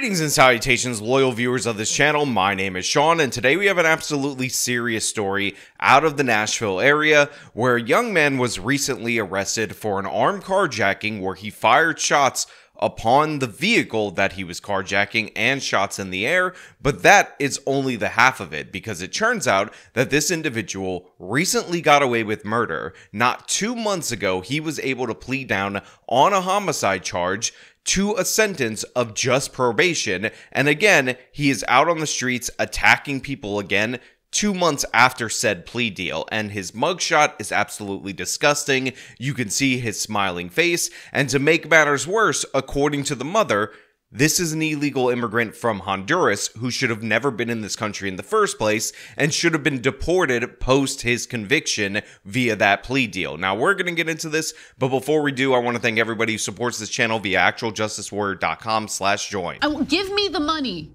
Greetings and salutations, loyal viewers of this channel. My name is Sean, and today we have an absolutely serious story out of the Nashville area where a young man was recently arrested for an armed carjacking where he fired shots upon the vehicle that he was carjacking and shots in the air, but that is only the half of it because it turns out that this individual recently got away with murder. Not two months ago, he was able to plead down on a homicide charge to a sentence of just probation. And again, he is out on the streets attacking people again two months after said plea deal, and his mugshot is absolutely disgusting. You can see his smiling face, and to make matters worse, according to the mother, this is an illegal immigrant from Honduras who should have never been in this country in the first place and should have been deported post his conviction via that plea deal. Now, we're going to get into this, but before we do, I want to thank everybody who supports this channel via actualjusticewarrior.com slash join. I, give me the money.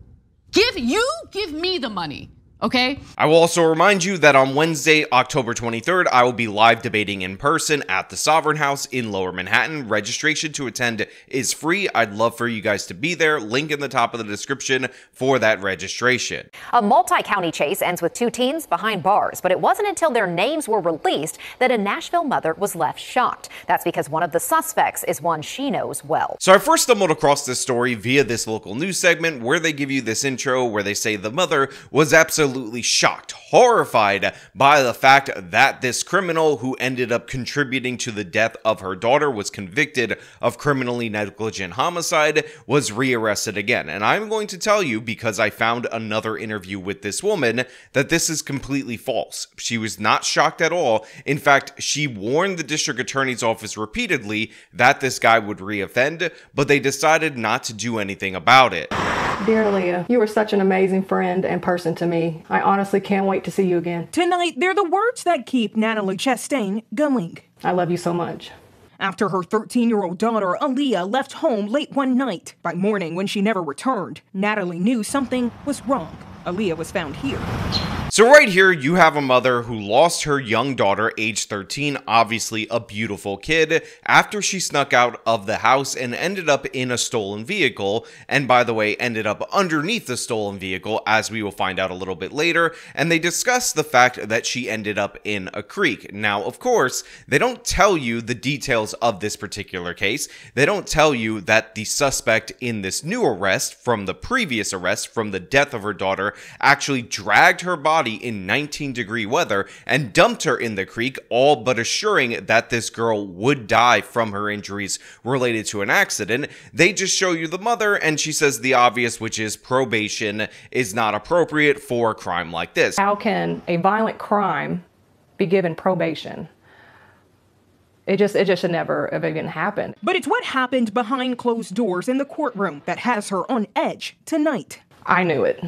Give you give me the money. Okay. I will also remind you that on Wednesday, October 23rd, I will be live debating in person at the Sovereign House in Lower Manhattan. Registration to attend is free. I'd love for you guys to be there. Link in the top of the description for that registration. A multi county chase ends with two teens behind bars, but it wasn't until their names were released that a Nashville mother was left shocked. That's because one of the suspects is one she knows well. So I first stumbled across this story via this local news segment where they give you this intro where they say the mother was absolutely absolutely shocked, horrified by the fact that this criminal who ended up contributing to the death of her daughter was convicted of criminally negligent homicide was rearrested again. And I'm going to tell you because I found another interview with this woman that this is completely false. She was not shocked at all. In fact, she warned the district attorney's office repeatedly that this guy would reoffend, but they decided not to do anything about it. Dear Aaliyah, uh, you were such an amazing friend and person to me. I honestly can't wait to see you again. Tonight, they're the words that keep Natalie Chastain going. I love you so much. After her 13 year old daughter, Aaliyah, left home late one night. By morning, when she never returned, Natalie knew something was wrong. Aaliyah was found here. So, right here, you have a mother who lost her young daughter, age 13, obviously a beautiful kid, after she snuck out of the house and ended up in a stolen vehicle. And by the way, ended up underneath the stolen vehicle, as we will find out a little bit later. And they discuss the fact that she ended up in a creek. Now, of course, they don't tell you the details of this particular case. They don't tell you that the suspect in this new arrest from the previous arrest, from the death of her daughter, actually dragged her body body in 19 degree weather and dumped her in the creek, all but assuring that this girl would die from her injuries related to an accident. They just show you the mother, and she says the obvious, which is probation is not appropriate for a crime like this. How can a violent crime be given probation? It just it just should never have even happened. But it's what happened behind closed doors in the courtroom that has her on edge tonight. I knew it.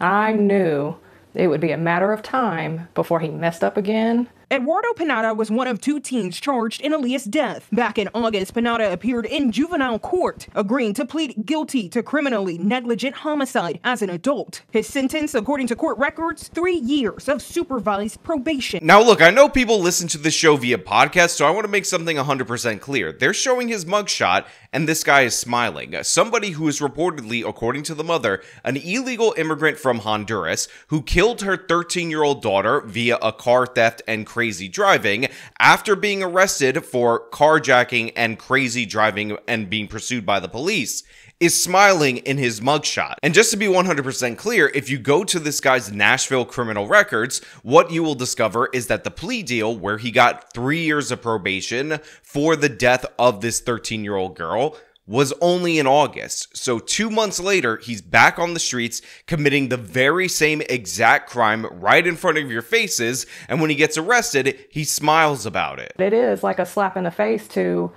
I knew it would be a matter of time before he messed up again Eduardo Pineda was one of two teens charged in Aaliyah's death. Back in August, Pineda appeared in juvenile court, agreeing to plead guilty to criminally negligent homicide as an adult. His sentence, according to court records, three years of supervised probation. Now, look, I know people listen to this show via podcast, so I want to make something 100% clear. They're showing his mugshot, and this guy is smiling. Somebody who is reportedly, according to the mother, an illegal immigrant from Honduras who killed her 13 year old daughter via a car theft and crazy driving after being arrested for carjacking and crazy driving and being pursued by the police is smiling in his mugshot. And just to be 100% clear, if you go to this guy's Nashville criminal records, what you will discover is that the plea deal where he got three years of probation for the death of this 13 year old girl was only in August. So, two months later, he's back on the streets committing the very same exact crime right in front of your faces. And when he gets arrested, he smiles about it. It is like a slap in the face to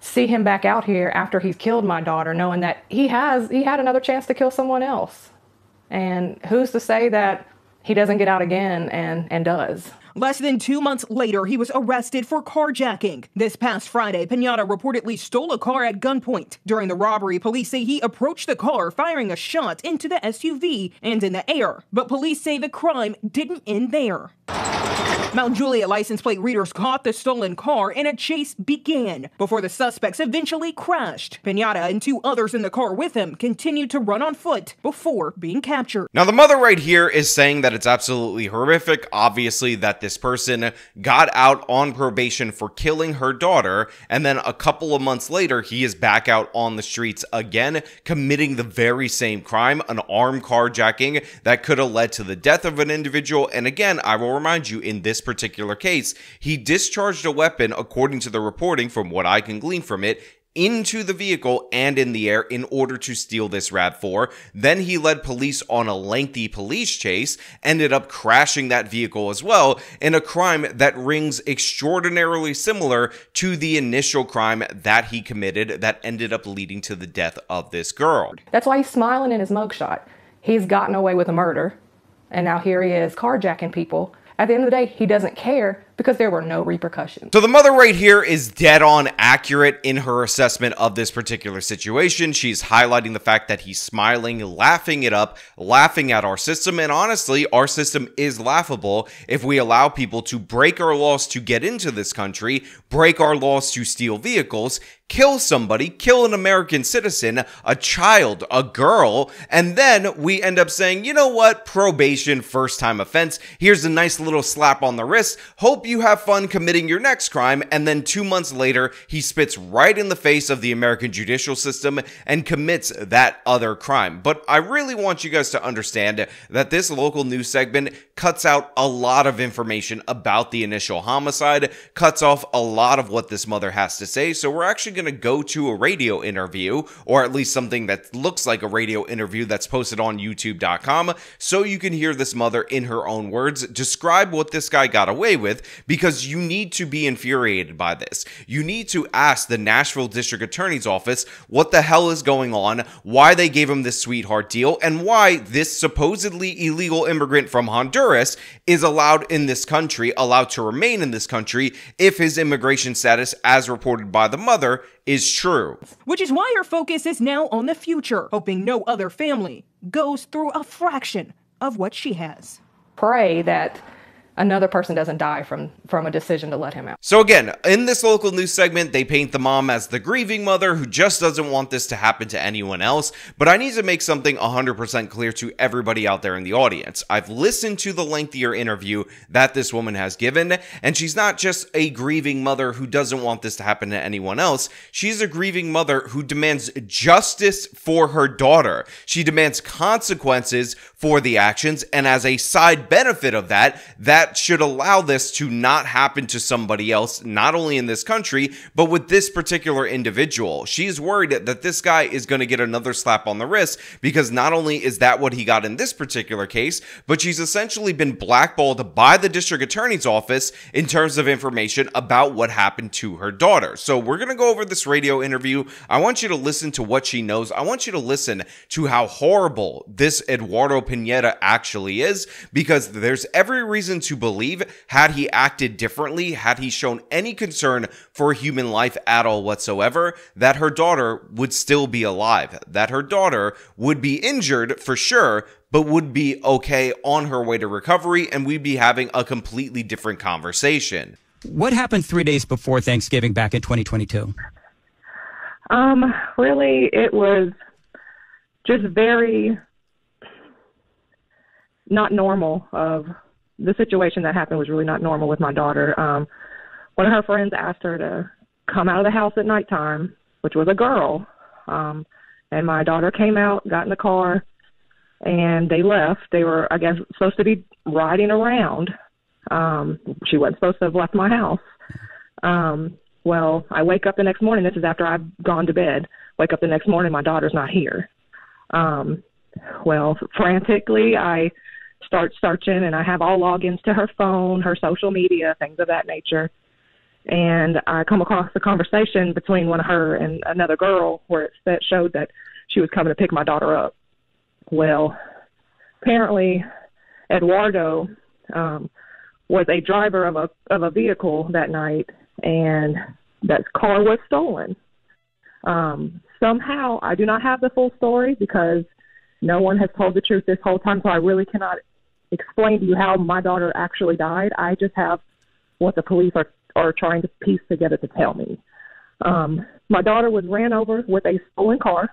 see him back out here after he's killed my daughter, knowing that he has, he had another chance to kill someone else. And who's to say that he doesn't get out again and, and does? Less than two months later, he was arrested for carjacking. This past Friday, Pineda reportedly stole a car at gunpoint. During the robbery, police say he approached the car, firing a shot into the SUV and in the air. But police say the crime didn't end there. Mount Juliet license plate readers caught the stolen car and a chase began before the suspects eventually crashed. Pineda and two others in the car with him continued to run on foot before being captured. Now, the mother right here is saying that it's absolutely horrific, obviously, that this person got out on probation for killing her daughter, and then a couple of months later, he is back out on the streets again, committing the very same crime, an armed carjacking that could have led to the death of an individual. And again, I will remind you, in this particular case, he discharged a weapon, according to the reporting, from what I can glean from it, into the vehicle and in the air in order to steal this RAV4. Then he led police on a lengthy police chase, ended up crashing that vehicle as well in a crime that rings extraordinarily similar to the initial crime that he committed that ended up leading to the death of this girl. That's why he's smiling in his mugshot. He's gotten away with a murder, and now here he is carjacking people. At the end of the day, he doesn't care because there were no repercussions. So the mother right here is dead on accurate in her assessment of this particular situation. She's highlighting the fact that he's smiling, laughing it up, laughing at our system. And honestly, our system is laughable if we allow people to break our laws to get into this country, break our laws to steal vehicles, kill somebody, kill an American citizen, a child, a girl, and then we end up saying, you know what, probation, first time offense. Here's a nice little slap on the wrist. Hope you have fun committing your next crime. And then two months later, he spits right in the face of the American judicial system and commits that other crime. But I really want you guys to understand that this local news segment cuts out a lot of information about the initial homicide, cuts off a lot of what this mother has to say. So we're actually going to go to a radio interview, or at least something that looks like a radio interview that's posted on youtube.com, so you can hear this mother in her own words describe what this guy got away with because you need to be infuriated by this. You need to ask the Nashville District Attorney's Office what the hell is going on, why they gave him this sweetheart deal, and why this supposedly illegal immigrant from Honduras is allowed in this country, allowed to remain in this country if his immigration status, as reported by the mother, is true. Which is why our focus is now on the future, hoping no other family goes through a fraction of what she has. Pray that another person doesn't die from from a decision to let him out. So again, in this local news segment, they paint the mom as the grieving mother who just doesn't want this to happen to anyone else, but I need to make something 100% clear to everybody out there in the audience. I've listened to the lengthier interview that this woman has given, and she's not just a grieving mother who doesn't want this to happen to anyone else. She's a grieving mother who demands justice for her daughter. She demands consequences for the actions, and as a side benefit of that, that should allow this to not happen to somebody else, not only in this country, but with this particular individual. She's worried that this guy is going to get another slap on the wrist because not only is that what he got in this particular case, but she's essentially been blackballed by the district attorney's office in terms of information about what happened to her daughter. So we're going to go over this radio interview. I want you to listen to what she knows. I want you to listen to how horrible this Eduardo Pineda actually is because there's every reason to believe had he acted differently, had he shown any concern for human life at all whatsoever, that her daughter would still be alive, that her daughter would be injured for sure, but would be okay on her way to recovery, and we'd be having a completely different conversation. What happened three days before Thanksgiving back in 2022? Um, really, it was just very not normal of the situation that happened was really not normal with my daughter. Um, one of her friends asked her to come out of the house at nighttime, which was a girl. Um, and my daughter came out, got in the car, and they left. They were, I guess, supposed to be riding around. Um, she wasn't supposed to have left my house. Um, well, I wake up the next morning. This is after I've gone to bed. Wake up the next morning, my daughter's not here. Um, well, frantically, I start searching and I have all logins to her phone, her social media, things of that nature. And I come across a conversation between one of her and another girl where it that showed that she was coming to pick my daughter up. Well, apparently Eduardo um was a driver of a of a vehicle that night, and that car was stolen. Um, somehow, I do not have the full story because no one has told the truth this whole time, so I really cannot explain to you how my daughter actually died. I just have what the police are are trying to piece together to tell me. Um, my daughter was ran over with a stolen car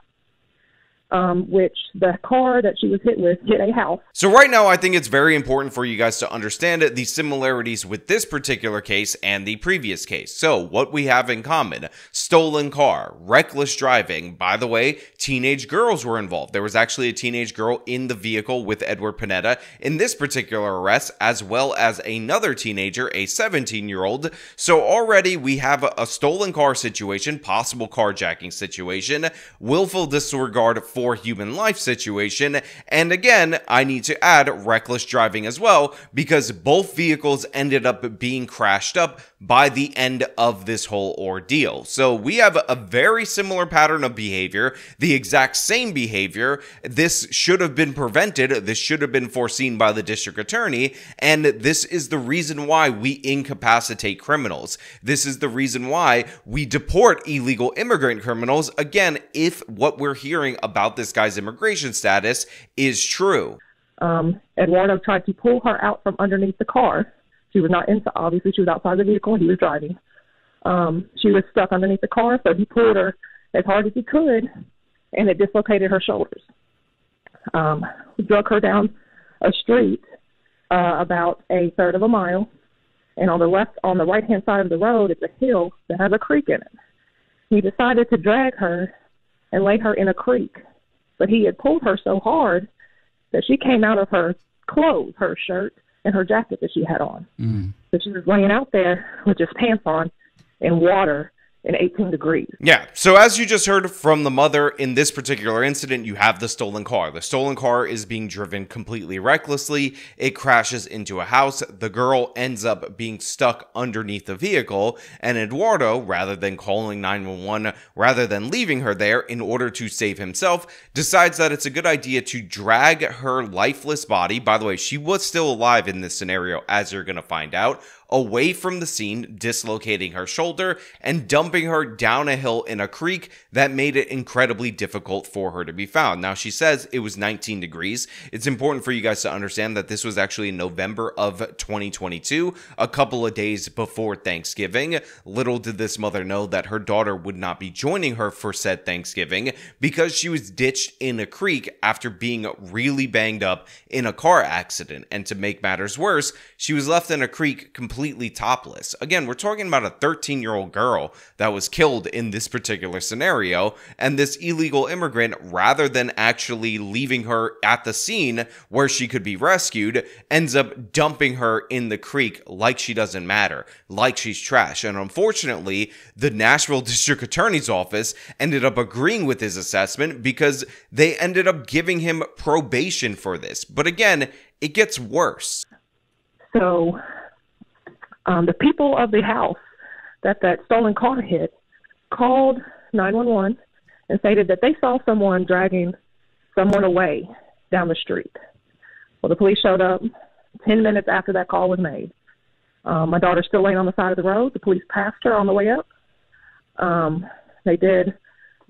um, which the car that she was hit with hit a house. So, right now, I think it's very important for you guys to understand the similarities with this particular case and the previous case. So, what we have in common stolen car, reckless driving. By the way, teenage girls were involved. There was actually a teenage girl in the vehicle with Edward Pineda in this particular arrest, as well as another teenager, a 17 year old. So, already we have a, a stolen car situation, possible carjacking situation, willful disregard for for human life situation. And again, I need to add reckless driving as well because both vehicles ended up being crashed up by the end of this whole ordeal. So we have a very similar pattern of behavior, the exact same behavior. This should have been prevented. This should have been foreseen by the district attorney. And this is the reason why we incapacitate criminals. This is the reason why we deport illegal immigrant criminals. Again, if what we're hearing about about this guy's immigration status is true. Um, Eduardo tried to pull her out from underneath the car. She was not inside. Obviously, she was outside the vehicle and he was driving. Um, she was stuck underneath the car, so he pulled her as hard as he could, and it dislocated her shoulders. Um, drug her down a street uh, about a third of a mile, and on the left, on the right hand side of the road, it's a hill that has a creek in it. He decided to drag her and lay her in a creek but he had pulled her so hard that she came out of her clothes, her shirt, and her jacket that she had on. Mm. So she was laying out there with just pants on in water and 18 degrees. Yeah. So as you just heard from the mother in this particular incident, you have the stolen car. The stolen car is being driven completely recklessly. It crashes into a house. The girl ends up being stuck underneath the vehicle, and Eduardo, rather than calling 911, rather than leaving her there in order to save himself, decides that it's a good idea to drag her lifeless body. By the way, she was still alive in this scenario as you're going to find out away from the scene, dislocating her shoulder and dumping her down a hill in a creek that made it incredibly difficult for her to be found. Now, she says it was 19 degrees. It's important for you guys to understand that this was actually in November of 2022, a couple of days before Thanksgiving. Little did this mother know that her daughter would not be joining her for said Thanksgiving because she was ditched in a creek after being really banged up in a car accident. And to make matters worse, she was left in a creek completely completely topless. Again, we're talking about a 13 year old girl that was killed in this particular scenario, and this illegal immigrant, rather than actually leaving her at the scene where she could be rescued, ends up dumping her in the creek like she doesn't matter, like she's trash. And unfortunately, the Nashville District Attorney's Office ended up agreeing with his assessment because they ended up giving him probation for this. But again, it gets worse. So um, the people of the house that that stolen car hit called 911 and stated that they saw someone dragging someone away down the street. Well, the police showed up 10 minutes after that call was made. Um, my daughter's still laying on the side of the road. The police passed her on the way up. Um, they did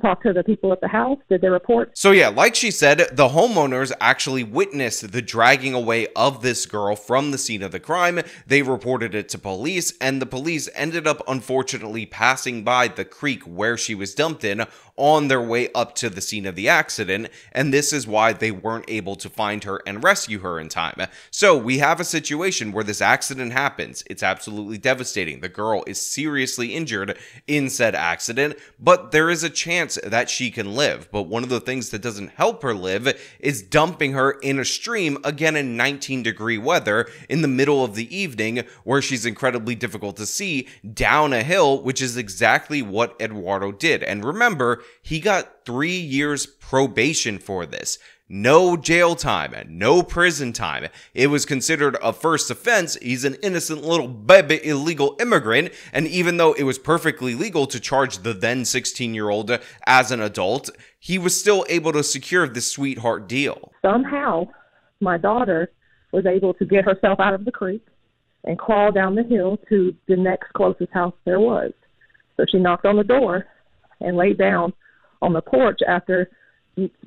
talk to the people at the house? Did they report? So, yeah, like she said, the homeowners actually witnessed the dragging away of this girl from the scene of the crime. They reported it to police, and the police ended up unfortunately passing by the creek where she was dumped in on their way up to the scene of the accident, and this is why they weren't able to find her and rescue her in time. So, we have a situation where this accident happens. It's absolutely devastating. The girl is seriously injured in said accident, but there is a chance that she can live. But one of the things that doesn't help her live is dumping her in a stream again in 19 degree weather in the middle of the evening where she's incredibly difficult to see down a hill, which is exactly what Eduardo did. And remember, he got three years probation for this no jail time no prison time. It was considered a first offense. He's an innocent little baby illegal immigrant. And even though it was perfectly legal to charge the then 16 year old as an adult, he was still able to secure this sweetheart deal. Somehow, my daughter was able to get herself out of the creek. and crawl down the hill to the next closest house there was. So she knocked on the door and lay down on the porch after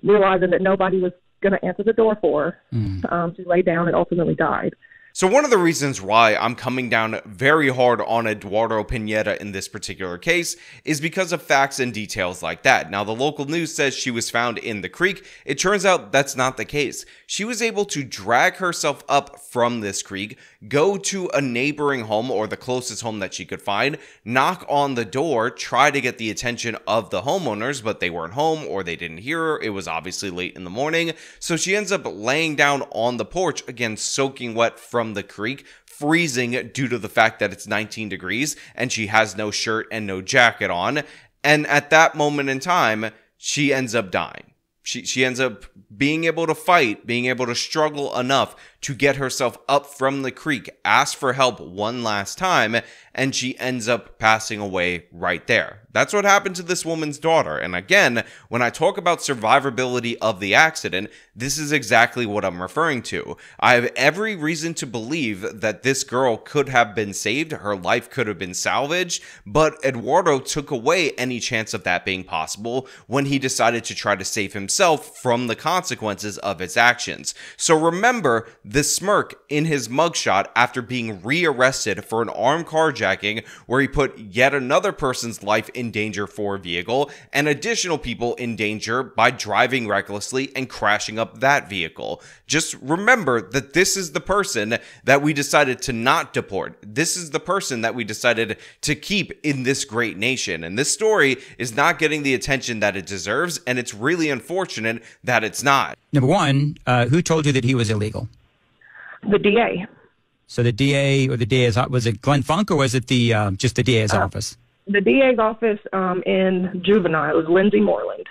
realizing that nobody was going to answer the door for her. Mm. Um, she lay down and ultimately died. So, one of the reasons why I'm coming down very hard on Eduardo Pineda in this particular case is because of facts and details like that. Now, the local news says she was found in the creek. It turns out that's not the case. She was able to drag herself up from this creek, go to a neighboring home or the closest home that she could find, knock on the door, try to get the attention of the homeowners, but they weren't home or they didn't hear her. It was obviously late in the morning. So, she ends up laying down on the porch, again, soaking wet from from the creek, freezing due to the fact that it's 19 degrees and she has no shirt and no jacket on. And at that moment in time, she ends up dying. She, she ends up being able to fight, being able to struggle enough to get herself up from the creek, ask for help one last time, and she ends up passing away right there. That's what happened to this woman's daughter. And again, when I talk about survivability of the accident, this is exactly what I'm referring to. I have every reason to believe that this girl could have been saved, her life could have been salvaged, but Eduardo took away any chance of that being possible when he decided to try to save himself from the consequences of his actions. So remember the smirk in his mugshot after being rearrested for an armed carjacking where he put yet another person's life in danger for a vehicle and additional people in danger by driving recklessly and crashing up that vehicle. Just remember that this is the person that we decided to not deport. This is the person that we decided to keep in this great nation. And this story is not getting the attention that it deserves, and it's really unfortunate that it's not. Number one, uh, who told you that he was illegal? The DA. So the DA or the DA's was it Glenn Funk or was it the uh, just the DA's uh, office? The DA's office um, in juvenile it was Lindsey Moreland.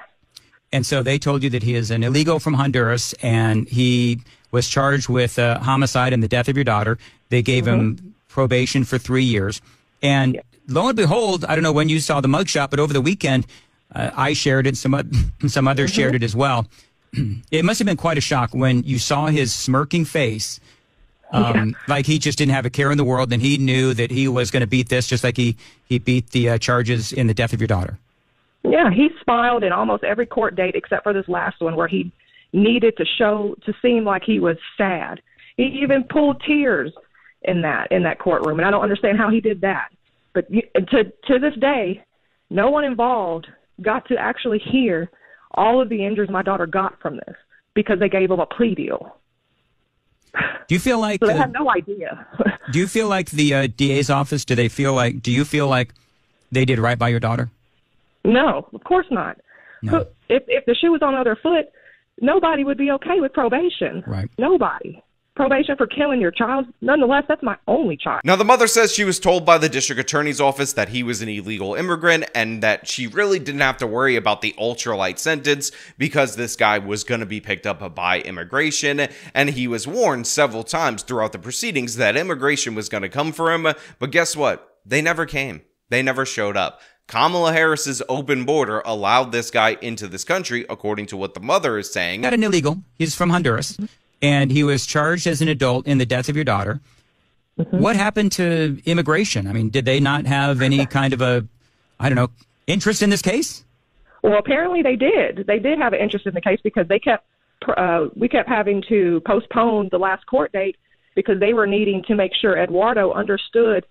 And so they told you that he is an illegal from Honduras and he was charged with uh, homicide and the death of your daughter. They gave mm-hmm. him probation for three years. And yeah. lo and behold, I don't know when you saw the mugshot, but over the weekend, uh, I shared it. Some some others mm-hmm. shared it as well. it must have been quite a shock when you saw his smirking face um, yeah. Like he just didn't have a care in the world, and he knew that he was going to beat this, just like he he beat the uh, charges in the death of your daughter. Yeah, he smiled in almost every court date except for this last one, where he needed to show to seem like he was sad. He even pulled tears in that in that courtroom, and I don't understand how he did that. But to to this day, no one involved got to actually hear all of the injuries my daughter got from this because they gave him a plea deal. Do you feel like so they uh, have no idea? do you feel like the uh, DA's office? Do they feel like? Do you feel like they did right by your daughter? No, of course not. No. If if the shoe was on the other foot, nobody would be okay with probation. Right. Nobody probation for killing your child. Nonetheless, that's my only child. Now, the mother says she was told by the district attorney's office that he was an illegal immigrant and that she really didn't have to worry about the ultralight sentence because this guy was going to be picked up by immigration. And he was warned several times throughout the proceedings that immigration was going to come for him. But guess what? They never came. They never showed up. Kamala Harris's open border allowed this guy into this country, according to what the mother is saying. Not an illegal. He's from Honduras and he was charged as an adult in the death of your daughter. Mm-hmm. What happened to immigration? I mean, did they not have any kind of a, I don't know, interest in this case? Well, apparently they did. They did have an interest in the case because they kept, uh, we kept having to postpone the last court date because they were needing to make sure Eduardo understood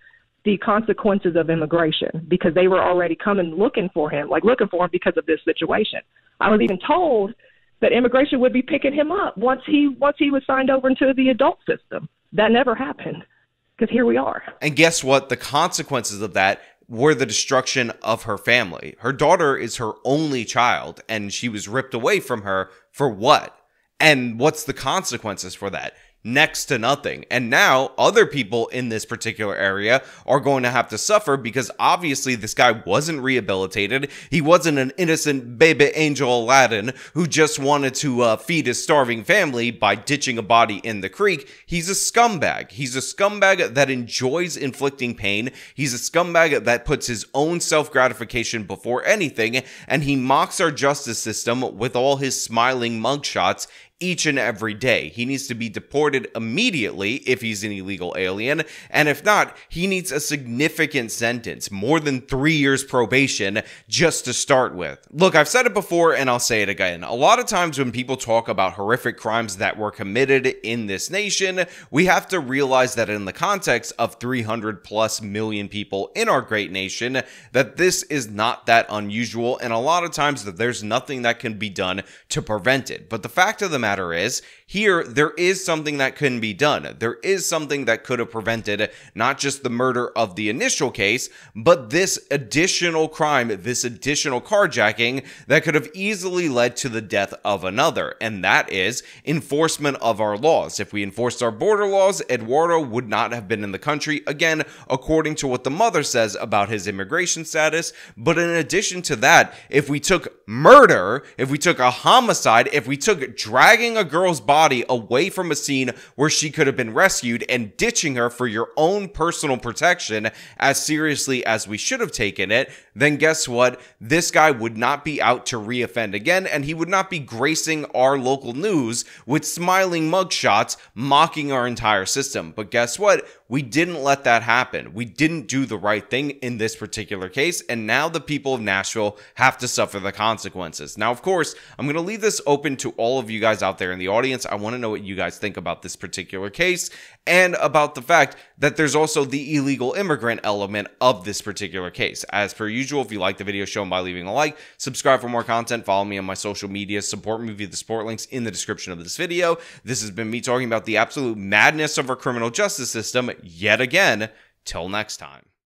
the consequences of immigration because they were already coming looking for him, like looking for him because of this situation. I was even told that immigration would be picking him up once he once he was signed over into the adult system. That never happened because here we are. And guess what? The consequences of that were the destruction of her family. Her daughter is her only child, and she was ripped away from her for what? And what's the consequences for that? Next to nothing. And now other people in this particular area are going to have to suffer because obviously this guy wasn't rehabilitated. He wasn't an innocent baby angel Aladdin who just wanted to uh, feed his starving family by ditching a body in the creek. He's a scumbag. He's a scumbag that enjoys inflicting pain. He's a scumbag that puts his own self gratification before anything. And he mocks our justice system with all his smiling mugshots each and every day. He needs to be deported immediately if he's an illegal alien, and if not, he needs a significant sentence, more than three years probation, just to start with. Look, I've said it before and I'll say it again. A lot of times when people talk about horrific crimes that were committed in this nation, we have to realize that in the context of 300 plus million people in our great nation, that this is not that unusual, and a lot of times that there's nothing that can be done to prevent it. But the fact of the matter is, here, there is something that couldn't be done. There is something that could have prevented not just the murder of the initial case, but this additional crime, this additional carjacking that could have easily led to the death of another. And that is enforcement of our laws. If we enforced our border laws, Eduardo would not have been in the country, again, according to what the mother says about his immigration status. But in addition to that, if we took murder, if we took a homicide, if we took dragging a girl's body, body away from a scene where she could have been rescued and ditching her for your own personal protection as seriously as we should have taken it, then guess what? This guy would not be out to reoffend again, and he would not be gracing our local news with smiling mugshots mocking our entire system. But guess what? We didn't let that happen. We didn't do the right thing in this particular case, and now the people of Nashville have to suffer the consequences. Now, of course, I'm going to leave this open to all of you guys out there in the audience. I want to know what you guys think about this particular case and about the fact that there's also the illegal immigrant element of this particular case. As per usual, if you like the video, show them by leaving a like, subscribe for more content, follow me on my social media, support me via the support links in the description of this video. This has been me talking about the absolute madness of our criminal justice system yet again. Till next time.